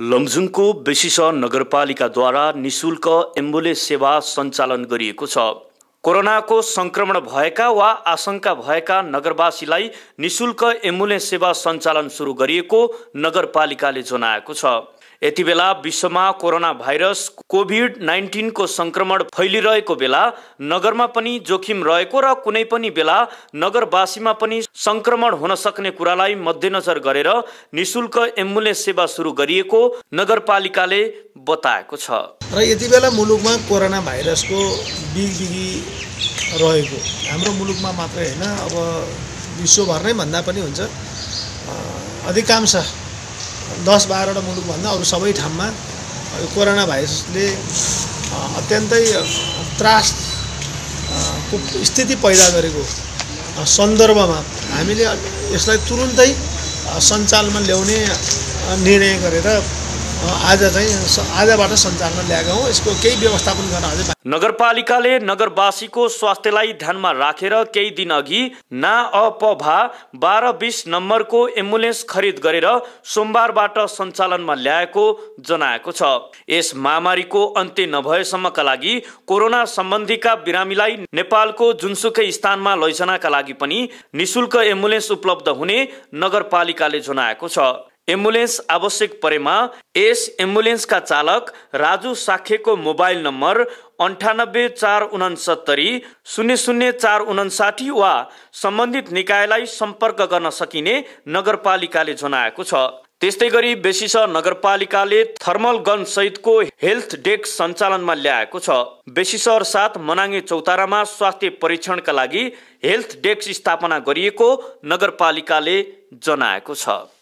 लमजुङको basis नगरपालिकाद्वारा निशुल्क ambulance सेवा सञ्चालन गरिएको छ। कोरोनाको सङ्क्रमण भएका वा आशंका भएका नगरवासीलाई निशुल्क एम्बुलेन्स सेवा सञ्चालन सुरु गरिएको नगरपालिकाले जनाएको छ। यति बेला विश्वमा कोरोना भाइरस कोभिड नाइन्टिनको सङ्क्रमण फैलिरहेको बेला नगरमा पनि जोखिम रहेको र कुनै पनि बेला नगरवासीमा पनि सङ्क्रमण हुन सक्ने कुरालाई मध्यनजर गरेर निशुल्क एम्बुलेन्स सेवा सुरु गरिएको नगरपालिकाले बताएको छ। र यति बेला मुलुकमा कोरोना भाइरसको बिगबिगी रहेको। हाम्रो मुलुकमा मात्रै होइन अब विश्वभर नै भन्दा पनि हुन्छ। अधिकांश दस बाह्रवटा मुलुकभन्दा अरू सबै ठाउँमा कोरोना भाइरसले अत्यन्तै त्रास स्थिति पैदा गरेको सन्दर्भमा हामीले यसलाई तुरुन्तै सञ्चालनमा ल्याउने निर्णय गरेर आज चाहिँ आजबाट सञ्चालनमा ल्याएका हौँ। यसको केही व्यवस्थापन गर्न अझै नगरपालिकाले नगरवासीको स्वास्थ्यलाई ध्यानमा राखेर केही दिन अघि ना अपभा बाह्र बिस नम्बरको एम्बुलेन्स खरिद गरेर सोमबारबाट सञ्चालनमा ल्याएको जनाएको छ। यस महामारीको अन्त्य नभएसम्मका लागि कोरोना सम्बन्धीका बिरामीलाई नेपालको जुनसुकै स्थानमा लैजानका लागि पनि निशुल्क एम्बुलेन्स उपलब्ध हुने नगरपालिकाले जनाएको छ। एम्बुलेन्स आवश्यक परेमा यस एम्बुलेन्सका चालक राजु साखेको मोबाइल नम्बर अन्ठानब्बे चार उनसत्तरी शून्य शून्य चार उन्साठी वा सम्बन्धित निकायलाई सम्पर्क गर्न सकिने नगरपालिकाले जनाएको छ। त्यस्तै गरी बेसिस नगरपालिकाले थर्मल गन सहितको हेल्थ डेस्क सञ्चालनमा ल्याएको छ। बेसिसर साथ मनाङ्गे चौतारामा स्वास्थ्य परीक्षणका लागि हेल्थ डेस्क स्थापना गरिएको नगरपालिकाले जनाएको छ।